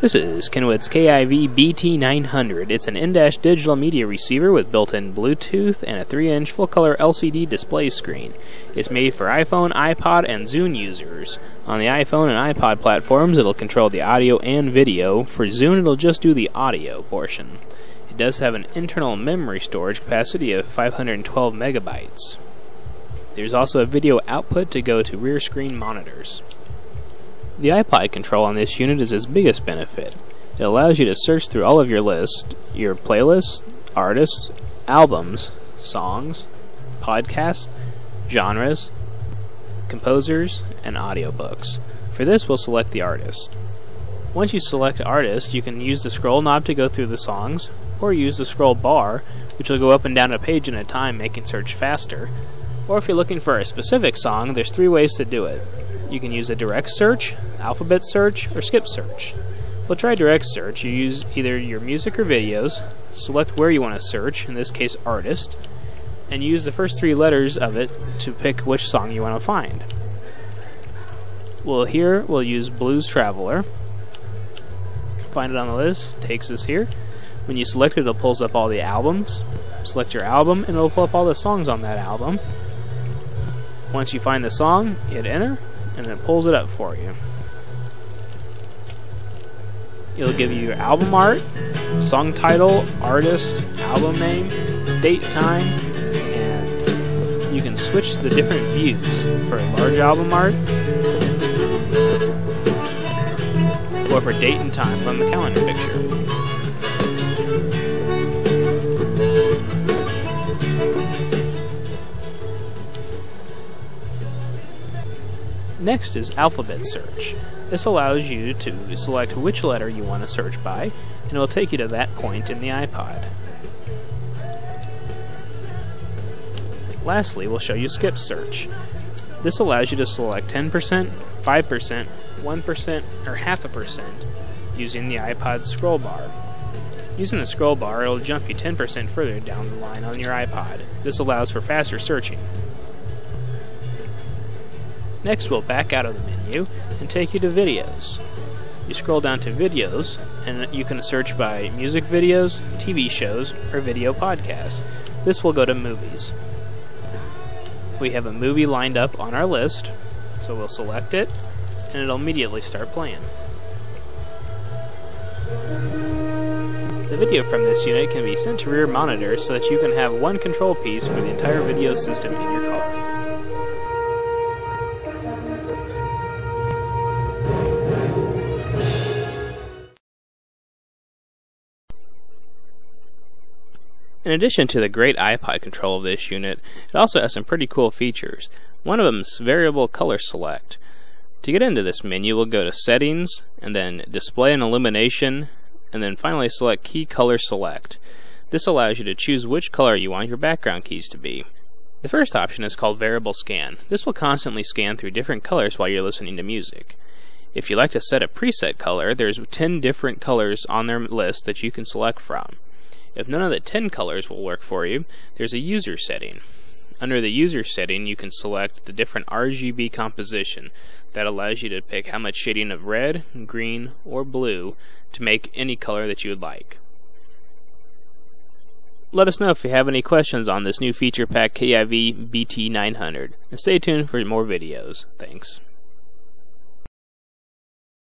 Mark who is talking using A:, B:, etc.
A: This is Kenwood's KIV BT900. It's an in-dash digital media receiver with built-in Bluetooth and a 3-inch full-color LCD display screen. It's made for iPhone, iPod, and Zune users. On the iPhone and iPod platforms, it'll control the audio and video. For Zune, it'll just do the audio portion. It does have an internal memory storage capacity of 512 megabytes. There's also a video output to go to rear screen monitors. The iPod control on this unit is its biggest benefit. It allows you to search through all of your list, your playlists, artists, albums, songs, podcasts, genres, composers, and audiobooks. For this, we'll select the artist. Once you select artist, you can use the scroll knob to go through the songs, or use the scroll bar, which will go up and down a page at a time, making search faster. Or if you're looking for a specific song, there's three ways to do it. You can use a direct search, alphabet search, or skip search. We'll try direct search. You use either your music or videos, select where you want to search, in this case artist, and use the first three letters of it to pick which song you want to find. Well, here we'll use Blues Traveler. Find it on the list, takes us here. When you select it, it pulls up all the albums. Select your album, and it'll pull up all the songs on that album. Once you find the song, hit enter, and it pulls it up for you. It'll give you album art, song title, artist, album name, date, time, and you can switch the different views for a large album art or for date and time from the calendar picture. Next is alphabet search. This allows you to select which letter you want to search by, and it will take you to that point in the iPod. Lastly, we'll show you skip search. This allows you to select 10%, 5%, 1%, or half a percent using the iPod scroll bar. Using the scroll bar, it will jump you 10% further down the line on your iPod. This allows for faster searching. Next, we'll back out of the menu and take you to videos. You scroll down to videos, and you can search by music videos, TV shows, or video podcasts. This will go to movies. We have a movie lined up on our list, so we'll select it, and it'll immediately start playing. The video from this unit can be sent to rear monitors so that you can have one control piece for the entire video system in your car. In addition to the great iPod control of this unit, it also has some pretty cool features. One of them is variable color select. To get into this menu, we'll go to Settings, and then Display and Illumination, and then finally select Key Color Select. This allows you to choose which color you want your background keys to be. The first option is called Variable Scan. This will constantly scan through different colors while you're listening to music. If you like to set a preset color, there's 10 different colors on their list that you can select from. If none of the 10 colors will work for you, there's a user setting. Under the user setting, you can select the different RGB composition that allows you to pick how much shading of red, green, or blue to make any color that you would like. Let us know if you have any questions on this new feature pack KIV BT900, and stay tuned for more videos. Thanks.